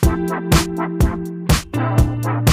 Thank you.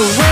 away.